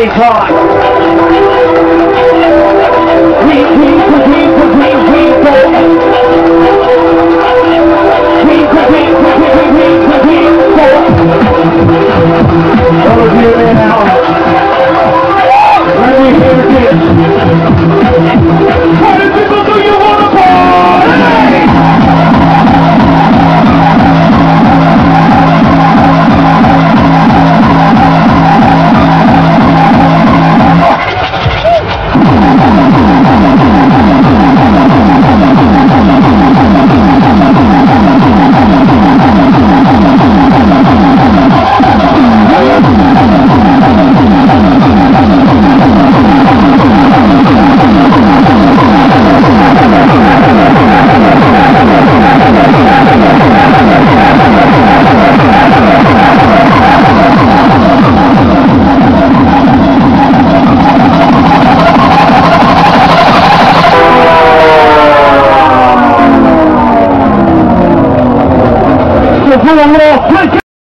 Daytime. We, we, we. Come on, little quick.